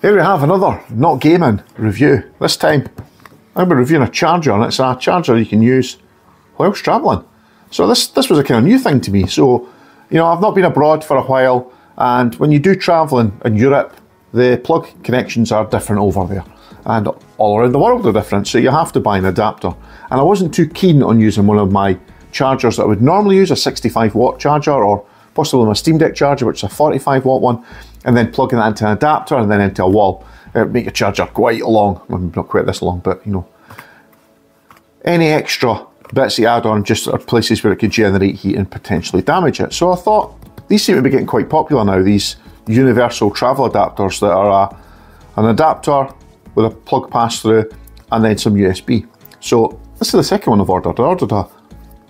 Here we have another not gaming review. This time I'm reviewing a charger and it's a charger you can use whilst travelling. So this this was a kind of new thing to me. So, you know, I've not been abroad for a while and when you do travel in, in Europe, the plug connections are different over there. And all around the world are different, so you have to buy an adapter. And I wasn't too keen on using one of my chargers that I would normally use, a 65 watt charger or possibly my Steam Deck charger, which is a 45 watt one, and then plugging that into an adapter and then into a wall. It make your charger quite long, well, not quite this long, but you know. Any extra bits you add on just are places where it could generate heat and potentially damage it. So I thought these seem to be getting quite popular now, these universal travel adapters that are a, an adapter with a plug pass through and then some USB. So this is the second one I've ordered. I ordered a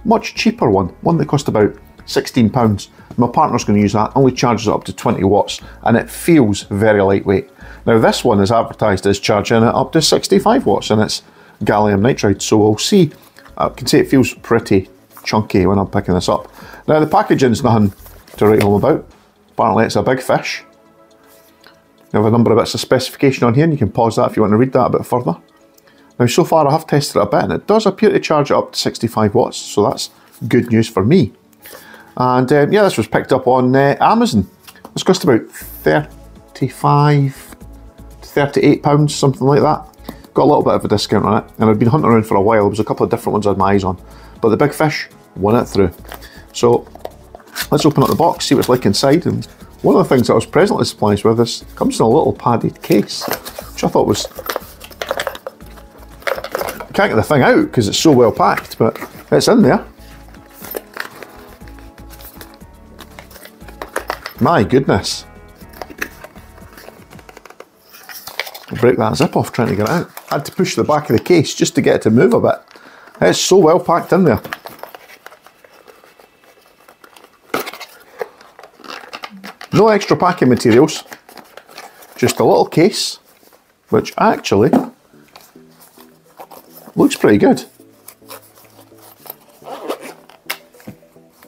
much cheaper one, one that cost about £16. My partner's going to use that, only charges up to 20 watts, and it feels very lightweight. Now, this one is advertised as charging it up to 65 watts, and it's gallium nitride, so we'll see. I can see it feels pretty chunky when I'm picking this up. Now, the packaging's nothing to write home about. Apparently, it's a big fish. You have a number of bits of specification on here, and you can pause that if you want to read that a bit further. Now, so far I have tested it a bit, and it does appear to charge up to 65 watts, so that's good news for me. And um, yeah, this was picked up on uh, Amazon. It's cost about 35 to 38 pounds, something like that. Got a little bit of a discount on it, and I'd been hunting around for a while. There was a couple of different ones I had my eyes on, but the big fish won it through. So let's open up the box, see what's like inside. And one of the things that I was presently surprised with is it comes in a little padded case, which I thought was can't get the thing out because it's so well packed, but it's in there. My goodness. I'll break that zip off trying to get it out. I had to push the back of the case just to get it to move a bit. It's so well packed in there. No extra packing materials, just a little case, which actually looks pretty good.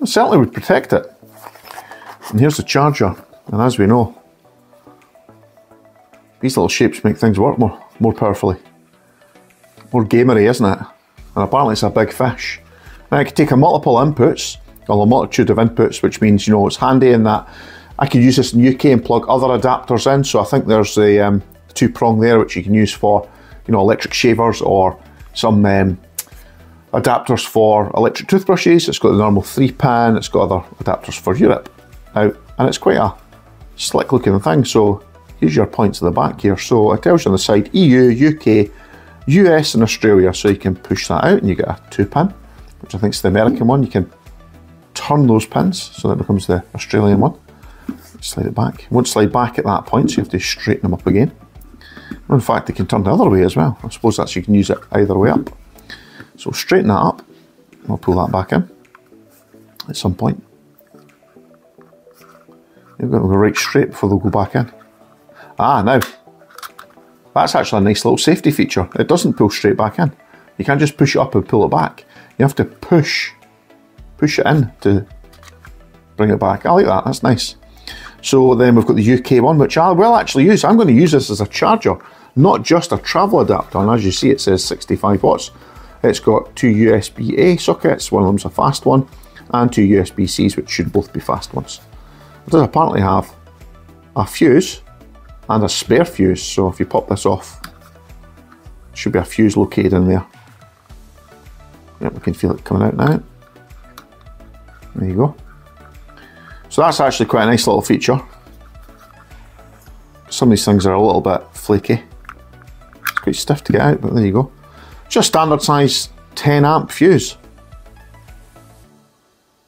Certainly would protect it. And here's the charger, and as we know, these little shapes make things work more, more powerfully. More gamery, isn't it? And apparently it's a big fish. Now I can take a multiple inputs, well a multitude of inputs, which means, you know, it's handy in that I could use this in UK and plug other adapters in. So I think there's the um, two prong there, which you can use for, you know, electric shavers or some um, adapters for electric toothbrushes. It's got the normal three pan. It's got other adapters for Europe out, and it's quite a slick looking thing. So here's your points at the back here. So it tells you on the side EU, UK, US, and Australia. So you can push that out, and you get a two pin, which I think is the American one. You can turn those pins so that becomes the Australian one. Slide it back. Won't slide back at that point, so you have to straighten them up again. In fact, they can turn the other way as well. I suppose that's you can use it either way up. So straighten that up. I'll pull that back in at some point. You've got to go right straight before they'll go back in. Ah, now, that's actually a nice little safety feature. It doesn't pull straight back in. You can't just push it up and pull it back. You have to push, push it in to bring it back. I like that, that's nice. So then we've got the UK one, which I will actually use. I'm going to use this as a charger, not just a travel adapter. And as you see, it says 65 watts. It's got two USB-A sockets, one of them's a fast one, and two USB-Cs, which should both be fast ones. Does apparently have a fuse and a spare fuse, so if you pop this off, should be a fuse located in there. Yep, we can feel it coming out now. There you go. So that's actually quite a nice little feature. Some of these things are a little bit flaky. It's quite stiff to get out, but there you go. Just standard size 10 amp fuse.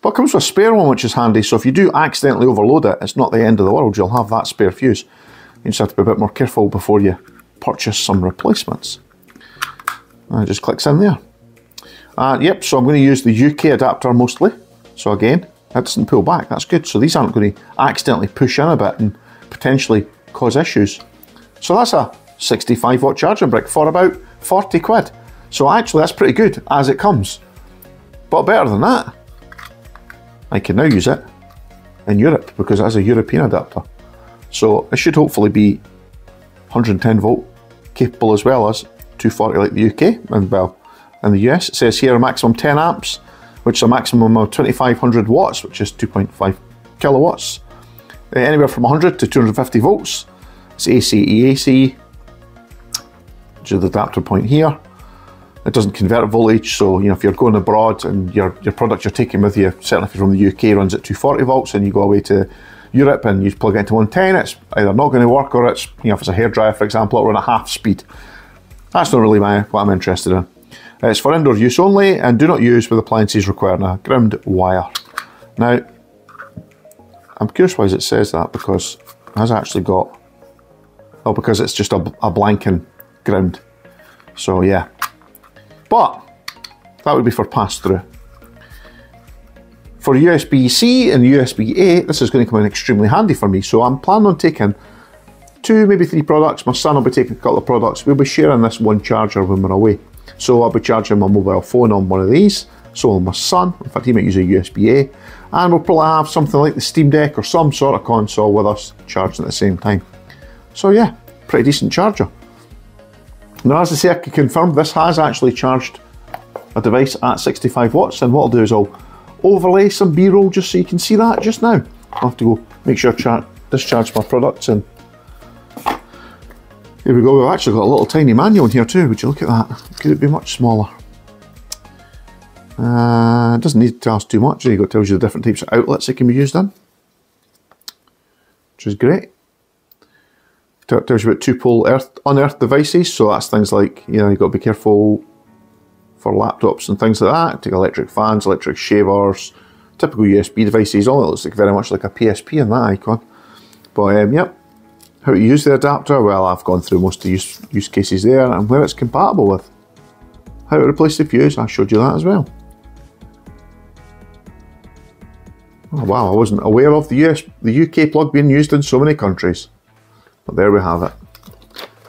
But it comes with a spare one, which is handy. So if you do accidentally overload it, it's not the end of the world. You'll have that spare fuse. You just have to be a bit more careful before you purchase some replacements. And it just clicks in there. Uh, yep, so I'm going to use the UK adapter mostly. So again, that doesn't pull back, that's good. So these aren't going to accidentally push in a bit and potentially cause issues. So that's a 65 watt charging brick for about 40 quid. So actually that's pretty good as it comes. But better than that, I can now use it in Europe because it has a European adapter. So it should hopefully be 110 volt capable as well as 240 like the UK and well in the US. It says here a maximum 10 amps, which is a maximum of 2500 watts, which is 2.5 kilowatts. Uh, anywhere from 100 to 250 volts. It's AC EAC, which is the adapter point here. It doesn't convert voltage, so you know if you're going abroad and your your product you're taking with you, certainly if you're from the UK, runs at 240 volts, and you go away to Europe and you plug it into 110, it's either not going to work or it's you know if it's a hairdryer, for example, it'll run at half speed. That's not really my what I'm interested in. It's for indoor use only and do not use with appliances requiring a ground wire. Now, I'm curious why it says that because it has actually got, oh, because it's just a, a blanking ground. So yeah, but that would be for pass through. For USB-C and USB-A, this is going to come in extremely handy for me. So I'm planning on taking two, maybe three products. My son will be taking a couple of products. We'll be sharing this one charger when we're away. So I'll be charging my mobile phone on one of these. So will my son. In fact, he might use a USB-A. And we'll probably have something like the Steam Deck or some sort of console with us charging at the same time. So yeah, pretty decent charger. Now, as I say, I can confirm this has actually charged a device at 65 watts, and what I'll do is I'll overlay some B-roll just so you can see that just now. I'll have to go make sure to discharge my products and here we go, we've actually got a little tiny manual in here too, would you look at that? Could it be much smaller? Uh, it doesn't need to ask too much, it tells you the different types of outlets it can be used in, which is great tells you about two-pole earth, unearthed devices. So that's things like, you know, you've got to be careful for laptops and things like that. Take electric fans, electric shavers, typical USB devices. All it looks like very much like a PSP in that icon. But um, yep, how to use the adapter? Well, I've gone through most of the use, use cases there and where it's compatible with. How to replace the fuse? I showed you that as well. Oh, wow, I wasn't aware of the US, the UK plug being used in so many countries. But there we have it.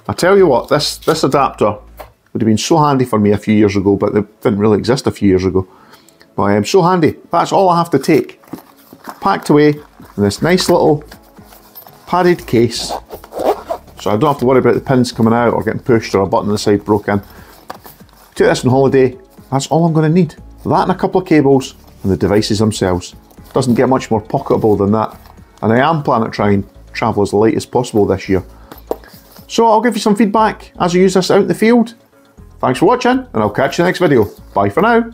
I tell you what, this, this adapter would have been so handy for me a few years ago, but it didn't really exist a few years ago. But I am so handy. That's all I have to take. Packed away in this nice little padded case. So I don't have to worry about the pins coming out or getting pushed or a button on the side broken. Take this on holiday, that's all I'm going to need. That and a couple of cables and the devices themselves. Doesn't get much more pocketable than that. And I am planning to try and travel as light as possible this year. So I'll give you some feedback as I use this out in the field. Thanks for watching and I'll catch you in the next video. Bye for now.